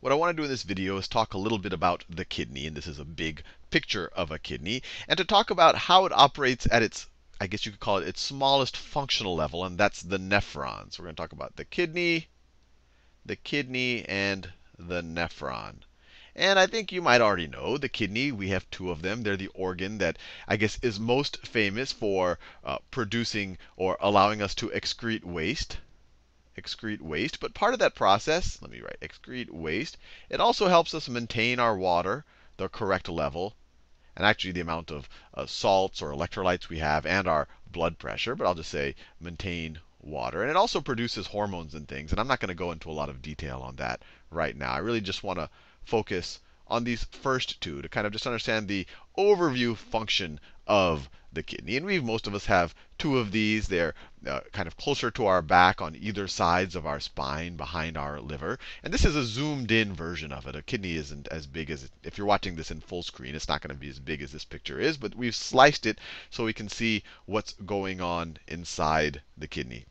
what I want to do in this video is talk a little bit about the kidney, and this is a big picture of a kidney, and to talk about how it operates at its, I guess you could call it its smallest functional level, and that's the nephron. So we're going to talk about the kidney, the kidney, and the nephron. And I think you might already know the kidney, we have two of them. They're the organ that I guess is most famous for uh, producing or allowing us to excrete waste excrete waste. But part of that process, let me write excrete waste, it also helps us maintain our water, the correct level, and actually the amount of uh, salts or electrolytes we have, and our blood pressure. But I'll just say maintain water. And it also produces hormones and things. And I'm not going to go into a lot of detail on that right now. I really just want to focus on these first two to kind of just understand the overview function of the kidney. And we, most of us have two of these. They're uh, kind of closer to our back on either sides of our spine behind our liver. And this is a zoomed in version of it. A kidney isn't as big as, if you're watching this in full screen, it's not going to be as big as this picture is. But we've sliced it so we can see what's going on inside the kidney.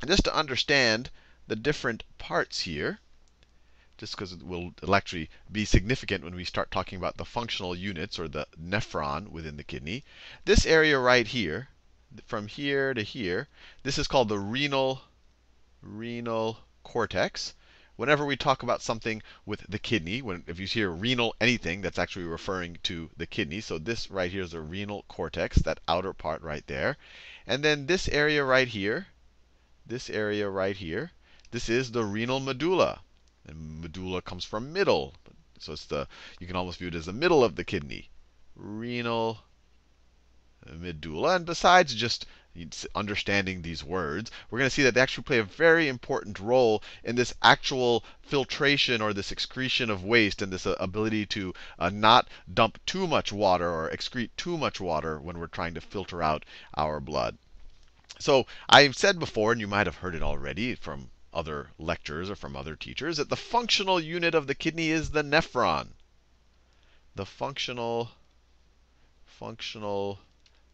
And just to understand the different parts here, just because it will it'll actually be significant when we start talking about the functional units or the nephron within the kidney. This area right here, from here to here, this is called the renal renal cortex. Whenever we talk about something with the kidney, when if you hear renal anything, that's actually referring to the kidney. So this right here is the renal cortex, that outer part right there. And then this area right here, this area right here, this is the renal medulla. Medulla comes from middle. So it's the you can almost view it as the middle of the kidney. Renal medulla. And besides just understanding these words, we're going to see that they actually play a very important role in this actual filtration or this excretion of waste and this uh, ability to uh, not dump too much water or excrete too much water when we're trying to filter out our blood. So I've said before, and you might have heard it already from other lectures or from other teachers that the functional unit of the kidney is the nephron. The functional functional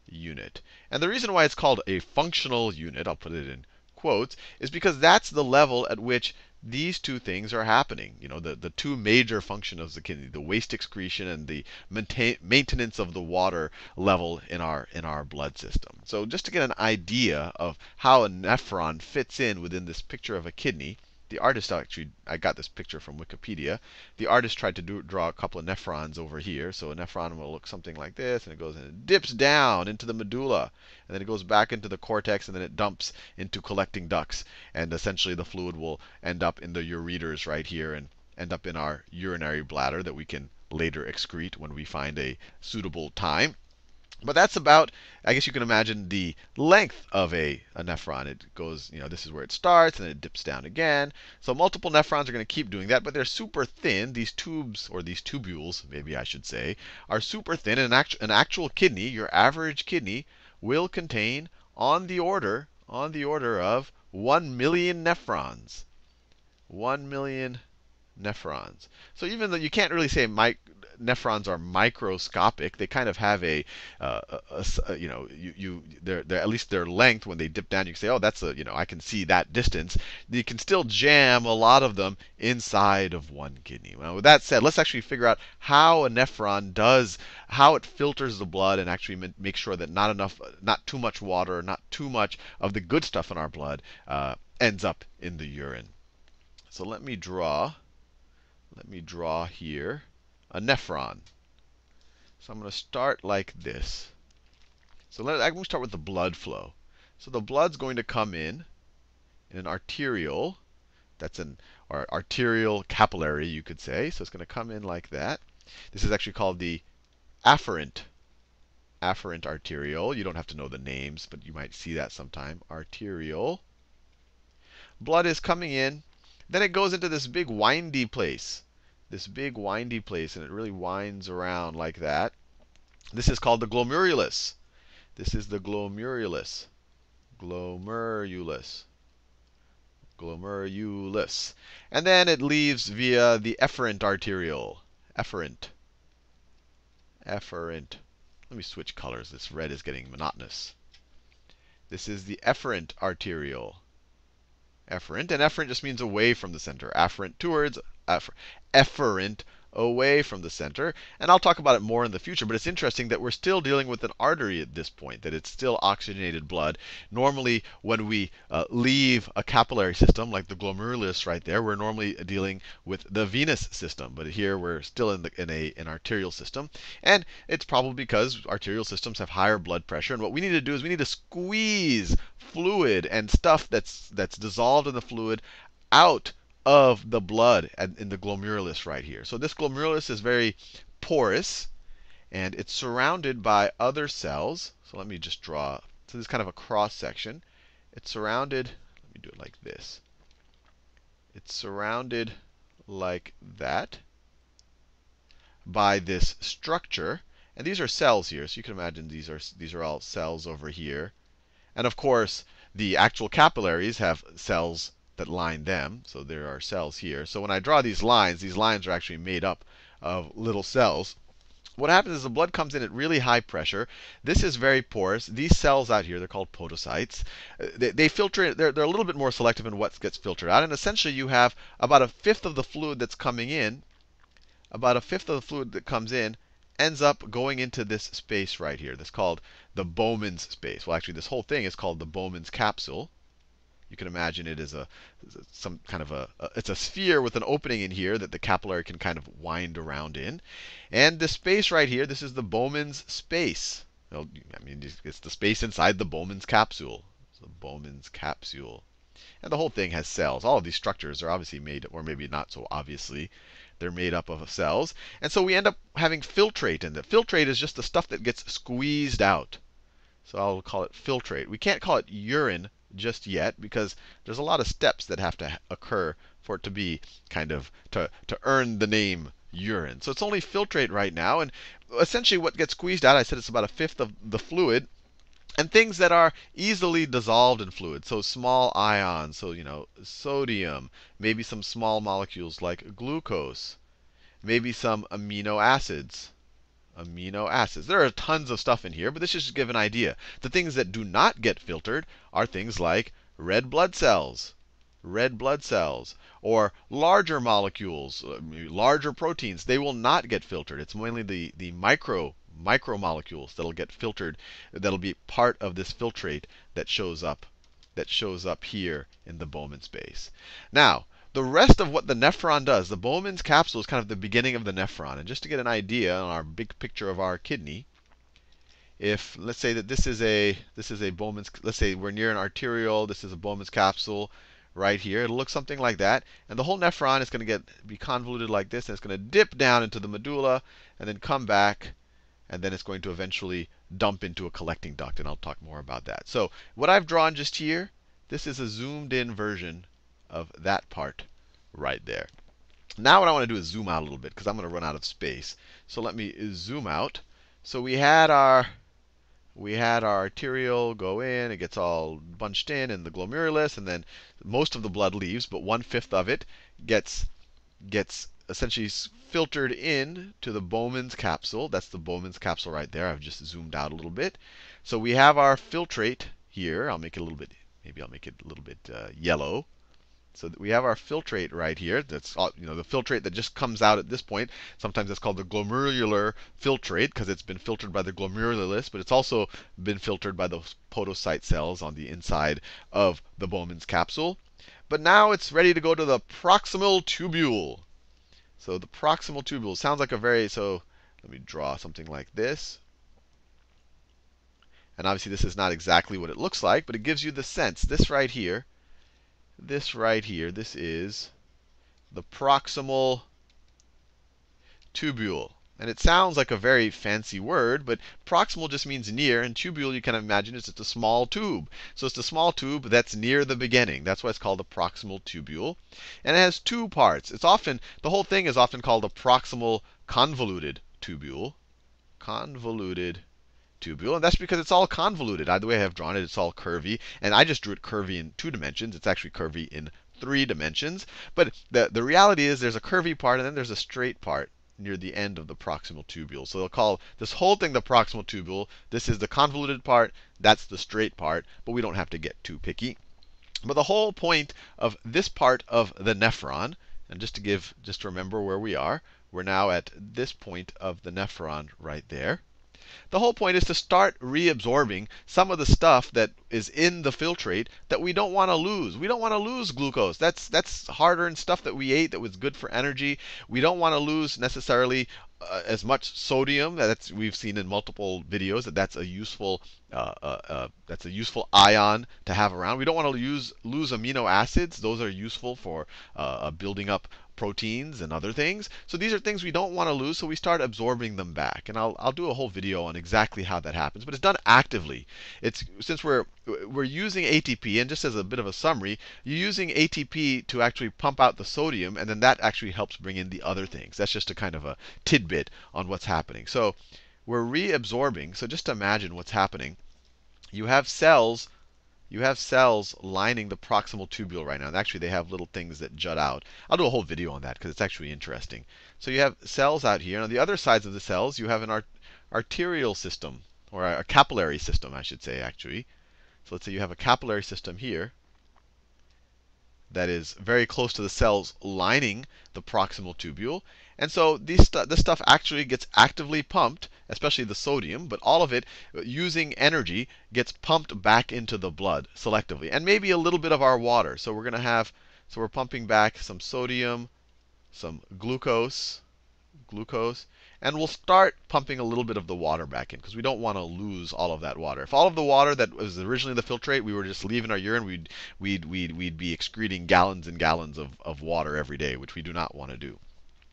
unit. And the reason why it's called a functional unit, I'll put it in quotes, is because that's the level at which these two things are happening. You know, the, the two major functions of the kidney, the waste excretion and the maintain, maintenance of the water level in our, in our blood system. So just to get an idea of how a nephron fits in within this picture of a kidney, the artist actually, I got this picture from Wikipedia. The artist tried to do, draw a couple of nephrons over here. So a nephron will look something like this, and it goes and it dips down into the medulla, and then it goes back into the cortex, and then it dumps into collecting ducts. And essentially the fluid will end up in the ureters right here and end up in our urinary bladder that we can later excrete when we find a suitable time. But that's about, I guess you can imagine the length of a, a nephron. It goes, you know, this is where it starts, and then it dips down again. So multiple nephrons are going to keep doing that, but they're super thin. These tubes, or these tubules, maybe I should say, are super thin. And an, actu an actual kidney, your average kidney, will contain on the order, on the order of 1 million nephrons. 1 million nephrons. So even though you can't really say nephrons are microscopic. They kind of have a, uh, a, a, you know, you, you they're, they're, at least their length when they dip down, you can say, oh, that's a, you know, I can see that distance. You can still jam a lot of them inside of one kidney. Well, with that said, let's actually figure out how a nephron does, how it filters the blood and actually make sure that not enough, not too much water, not too much of the good stuff in our blood uh, ends up in the urine. So let me draw, let me draw here a nephron. So I'm going to start like this. So let, I'm going to start with the blood flow. So the blood's going to come in in an arteriole. That's an arterial capillary, you could say. So it's going to come in like that. This is actually called the afferent afferent arteriole. You don't have to know the names, but you might see that sometime. Arteriole. Blood is coming in. Then it goes into this big windy place this big windy place, and it really winds around like that. This is called the glomerulus. This is the glomerulus. Glomerulus. Glomerulus. And then it leaves via the efferent arteriole. Efferent. Efferent. Let me switch colors. This red is getting monotonous. This is the efferent arteriole. Efferent. And efferent just means away from the center. Afferent towards, efferent away from the center. And I'll talk about it more in the future, but it's interesting that we're still dealing with an artery at this point, that it's still oxygenated blood. Normally, when we uh, leave a capillary system, like the glomerulus right there, we're normally dealing with the venous system. But here we're still in, the, in a, an arterial system. And it's probably because arterial systems have higher blood pressure. And what we need to do is we need to squeeze fluid and stuff that's, that's dissolved in the fluid out of the blood in the glomerulus right here. So this glomerulus is very porous, and it's surrounded by other cells. So let me just draw. So this is kind of a cross section. It's surrounded. Let me do it like this. It's surrounded like that by this structure. And these are cells here. So you can imagine these are these are all cells over here. And of course, the actual capillaries have cells that line them. So there are cells here. So when I draw these lines, these lines are actually made up of little cells. What happens is the blood comes in at really high pressure. This is very porous. These cells out here, they're called podocytes. Uh, they, they filter, they're, they're a little bit more selective in what gets filtered out. And essentially, you have about a fifth of the fluid that's coming in, about a fifth of the fluid that comes in ends up going into this space right here. That's called the Bowman's space. Well, actually, this whole thing is called the Bowman's capsule. You can imagine it as a some kind of a, it's a sphere with an opening in here that the capillary can kind of wind around in. And this space right here, this is the Bowman's space. Well, I mean, it's the space inside the Bowman's capsule. The Bowman's capsule. And the whole thing has cells. All of these structures are obviously made, or maybe not so obviously, they're made up of cells. And so we end up having filtrate in it. Filtrate is just the stuff that gets squeezed out. So I'll call it filtrate. We can't call it urine just yet because there's a lot of steps that have to occur for it to be kind of to, to earn the name urine. So it's only filtrate right now. And essentially what gets squeezed out, I said it's about a fifth of the fluid. And things that are easily dissolved in fluid, so small ions, so you know, sodium, maybe some small molecules like glucose, maybe some amino acids, amino acids. There are tons of stuff in here, but this is just give an idea. The things that do not get filtered are things like red blood cells, red blood cells, or larger molecules, uh, larger proteins. They will not get filtered. It's mainly the, the micro micromolecules that'll get filtered, that'll be part of this filtrate that shows up that shows up here in the Bowman space. Now, the rest of what the nephron does, the Bowman's capsule is kind of the beginning of the nephron. And just to get an idea on our big picture of our kidney, if let's say that this is a this is a Bowman's, let's say we're near an arteriole, this is a Bowman's capsule right here. It'll look something like that. And the whole nephron is going to get be convoluted like this, and it's going to dip down into the medulla and then come back, and then it's going to eventually dump into a collecting duct. And I'll talk more about that. So what I've drawn just here, this is a zoomed in version of that part right there. Now what I want to do is zoom out a little bit because I'm going to run out of space. So let me zoom out. So we had our we had our arterial go in, it gets all bunched in in the glomerulus, and then most of the blood leaves, but one fifth of it gets gets essentially filtered in to the Bowman's capsule. That's the Bowman's capsule right there. I've just zoomed out a little bit. So we have our filtrate here. I'll make it a little bit, maybe I'll make it a little bit uh, yellow. So we have our filtrate right here. That's you know the filtrate that just comes out at this point. Sometimes it's called the glomerular filtrate because it's been filtered by the glomerulus, but it's also been filtered by the podocyte cells on the inside of the Bowman's capsule. But now it's ready to go to the proximal tubule. So the proximal tubule sounds like a very so let me draw something like this. And obviously this is not exactly what it looks like, but it gives you the sense. This right here this right here, this is the proximal tubule. And it sounds like a very fancy word, but proximal just means near, and tubule you can imagine is just a small tube. So it's a small tube that's near the beginning. That's why it's called the proximal tubule. And it has two parts. It's often the whole thing is often called a proximal convoluted tubule. Convoluted tubule. And that's because it's all convoluted. The way I have drawn it, it's all curvy. And I just drew it curvy in two dimensions. It's actually curvy in three dimensions. But the, the reality is there's a curvy part and then there's a straight part near the end of the proximal tubule. So they'll call this whole thing the proximal tubule. This is the convoluted part. That's the straight part. But we don't have to get too picky. But the whole point of this part of the nephron, And just to give, just to remember where we are, we're now at this point of the nephron right there. The whole point is to start reabsorbing some of the stuff that is in the filtrate that we don't want to lose. We don't want to lose glucose. That's that's hard-earned stuff that we ate that was good for energy. We don't want to lose necessarily uh, as much sodium. That's we've seen in multiple videos that that's a useful uh, uh, uh that's a useful ion to have around. We don't want to use lose amino acids. Those are useful for building up proteins and other things. So these are things we don't want to lose, so we start absorbing them back. And I'll, I'll do a whole video on exactly how that happens, but it's done actively. It's since we're we're using ATP, and just as a bit of a summary, you're using ATP to actually pump out the sodium, and then that actually helps bring in the other things. That's just a kind of a tidbit on what's happening. So we're reabsorbing. So just imagine what's happening. You have cells you have cells lining the proximal tubule right now. And actually, they have little things that jut out. I'll do a whole video on that because it's actually interesting. So you have cells out here. And on the other sides of the cells, you have an art arterial system, or a capillary system, I should say, actually. So let's say you have a capillary system here that is very close to the cells lining the proximal tubule. And so these stu this stuff actually gets actively pumped, especially the sodium, but all of it uh, using energy gets pumped back into the blood selectively. And maybe a little bit of our water. So we're going to have, so we're pumping back some sodium, some glucose, glucose, and we'll start pumping a little bit of the water back in because we don't want to lose all of that water. If all of the water that was originally the filtrate, we were just leaving our urine, we'd, we'd, we'd, we'd be excreting gallons and gallons of, of water every day, which we do not want to do.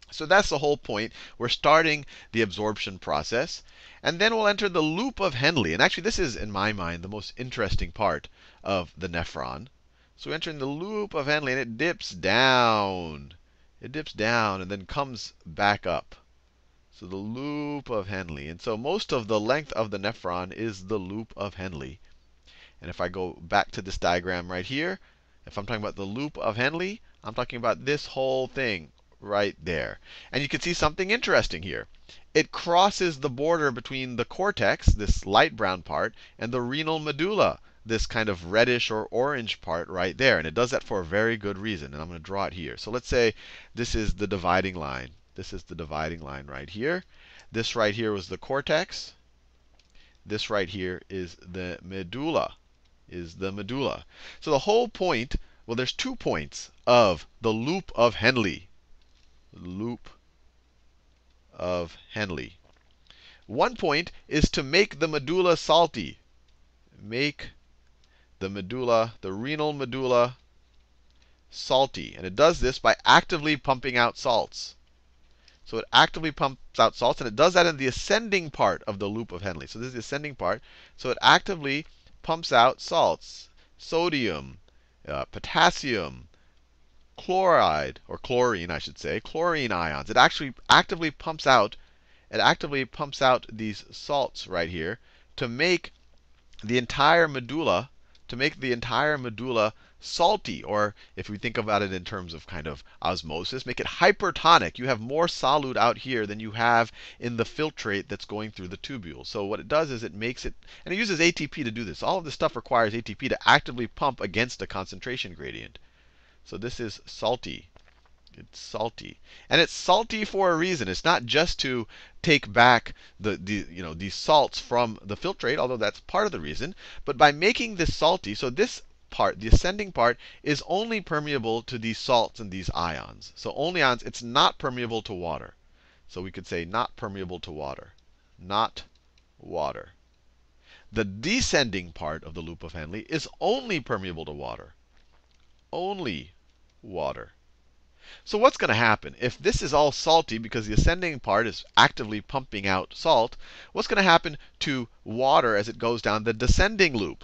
So that's the whole point. We're starting the absorption process. And then we'll enter the loop of Henle. And actually, this is, in my mind, the most interesting part of the nephron. So we enter in the loop of Henle, and it dips down. It dips down and then comes back up. So the loop of Henle. And so most of the length of the nephron is the loop of Henle. And if I go back to this diagram right here, if I'm talking about the loop of Henle, I'm talking about this whole thing right there. And you can see something interesting here. It crosses the border between the cortex, this light brown part, and the renal medulla, this kind of reddish or orange part right there. And it does that for a very good reason. And I'm going to draw it here. So let's say this is the dividing line. This is the dividing line right here. This right here was the cortex. This right here is the medulla. Is the medulla. So the whole point, well, there's two points of the loop of Henle. Loop of Henle. One point is to make the medulla salty. Make the medulla, the renal medulla, salty. And it does this by actively pumping out salts. So it actively pumps out salts, and it does that in the ascending part of the loop of Henle. So this is the ascending part. So it actively pumps out salts, sodium, uh, potassium, chloride, or chlorine, I should say, chlorine ions. It actually actively pumps out, it actively pumps out these salts right here to make the entire medulla, to make the entire medulla salty, or if we think about it in terms of kind of osmosis, make it hypertonic. You have more solute out here than you have in the filtrate that's going through the tubule. So what it does is it makes it, and it uses ATP to do this. All of this stuff requires ATP to actively pump against a concentration gradient. So this is salty. It's salty. And it's salty for a reason. It's not just to take back the, the you know these salts from the filtrate, although that's part of the reason. But by making this salty, so this part, the ascending part, is only permeable to these salts and these ions. So only ions, it's not permeable to water. So we could say not permeable to water. Not water. The descending part of the loop of Henle is only permeable to water. Only water. So what's going to happen? If this is all salty because the ascending part is actively pumping out salt, what's going to happen to water as it goes down the descending loop?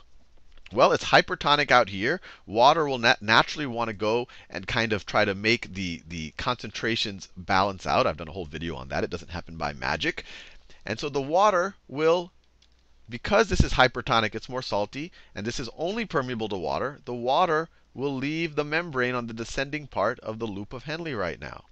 Well, it's hypertonic out here. Water will nat naturally want to go and kind of try to make the, the concentrations balance out. I've done a whole video on that. It doesn't happen by magic. And so the water will, because this is hypertonic, it's more salty, and this is only permeable to water, the water will leave the membrane on the descending part of the loop of Henle right now.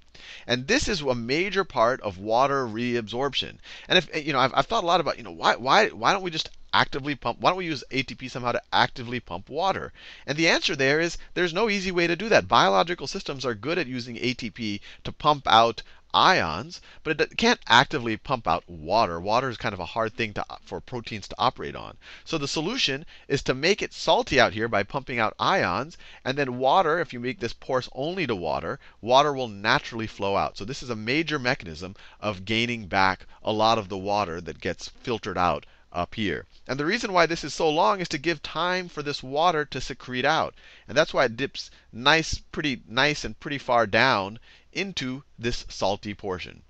And this is a major part of water reabsorption. And if you know, I've, I've thought a lot about, you know, why, why, why don't we just actively pump? Why don't we use ATP somehow to actively pump water? And the answer there is there's no easy way to do that. Biological systems are good at using ATP to pump out ions, but it can't actively pump out water. Water is kind of a hard thing to, for proteins to operate on. So the solution is to make it salty out here by pumping out ions, and then water, if you make this porous only to water, water will naturally flow out. So this is a major mechanism of gaining back a lot of the water that gets filtered out up here. And the reason why this is so long is to give time for this water to secrete out. And that's why it dips nice, pretty nice and pretty far down into this salty portion.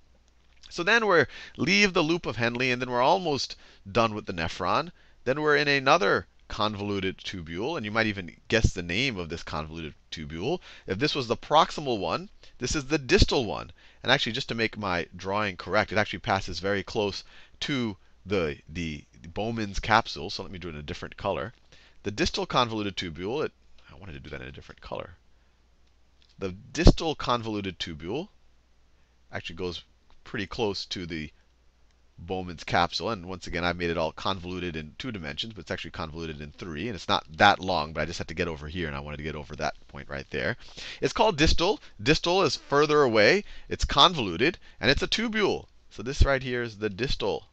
So then we leave the loop of Henle, and then we're almost done with the nephron. Then we're in another convoluted tubule, and you might even guess the name of this convoluted tubule. If this was the proximal one, this is the distal one. And actually, just to make my drawing correct, it actually passes very close to the, the, Bowman's capsule. So let me do it in a different color. The distal convoluted tubule, it, I wanted to do that in a different color. The distal convoluted tubule actually goes pretty close to the Bowman's capsule. And once again, I've made it all convoluted in two dimensions, but it's actually convoluted in three. And it's not that long, but I just had to get over here, and I wanted to get over that point right there. It's called distal. Distal is further away. It's convoluted, and it's a tubule. So this right here is the distal,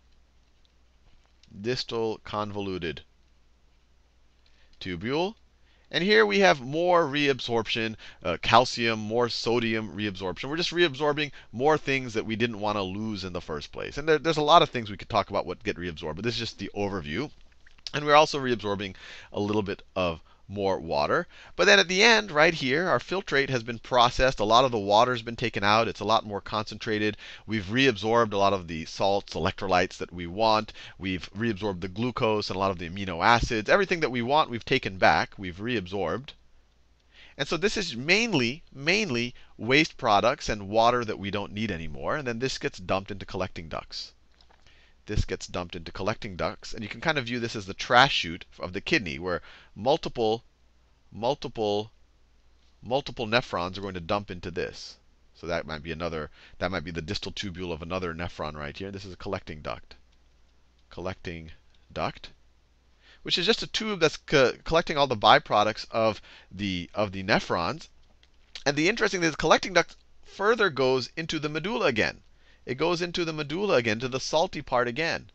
distal convoluted tubule. And here we have more reabsorption, uh, calcium, more sodium reabsorption. We're just reabsorbing more things that we didn't want to lose in the first place. And there, there's a lot of things we could talk about what get reabsorbed, but this is just the overview. And we're also reabsorbing a little bit of more water. But then at the end, right here, our filtrate has been processed. A lot of the water has been taken out. It's a lot more concentrated. We've reabsorbed a lot of the salts, electrolytes that we want. We've reabsorbed the glucose and a lot of the amino acids. Everything that we want, we've taken back. We've reabsorbed. And so this is mainly, mainly waste products and water that we don't need anymore. And then this gets dumped into collecting ducts this gets dumped into collecting ducts. And you can kind of view this as the trash chute of the kidney, where multiple, multiple, multiple nephrons are going to dump into this. So that might be another, that might be the distal tubule of another nephron right here. This is a collecting duct. Collecting duct, which is just a tube that's co collecting all the byproducts of the, of the nephrons. And the interesting thing is collecting duct further goes into the medulla again it goes into the medulla again, to the salty part again.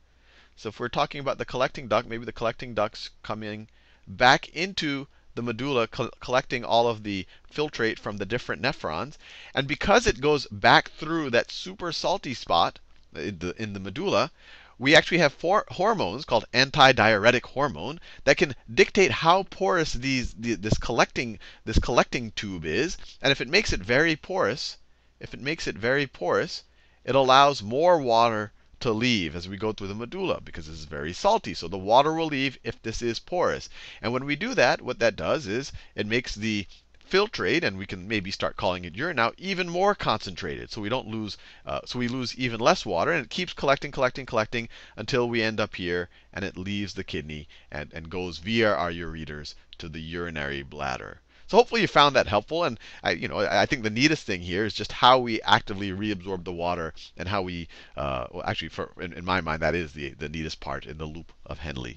So if we're talking about the collecting duct, maybe the collecting duct's coming back into the medulla, co collecting all of the filtrate from the different nephrons. And because it goes back through that super salty spot uh, in the, in the medulla, we actually have four hormones called antidiuretic hormone that can dictate how porous these, the, this collecting this collecting tube is. And if it makes it very porous, if it makes it very porous, it allows more water to leave as we go through the medulla because this is very salty. So the water will leave if this is porous. And when we do that, what that does is it makes the filtrate, and we can maybe start calling it urine now, even more concentrated. So we don't lose, uh, so we lose even less water, and it keeps collecting, collecting, collecting until we end up here, and it leaves the kidney and, and goes via our ureters to the urinary bladder. So hopefully you found that helpful. And I, you know, I think the neatest thing here is just how we actively reabsorb the water and how we, uh, well, actually, for, in, in my mind, that is the, the neatest part in the loop of Henle.